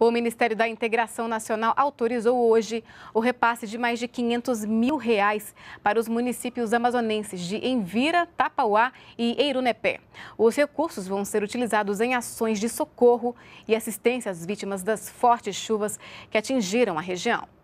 O Ministério da Integração Nacional autorizou hoje o repasse de mais de 500 mil reais para os municípios amazonenses de Envira, Tapauá e Eirunepé. Os recursos vão ser utilizados em ações de socorro e assistência às vítimas das fortes chuvas que atingiram a região.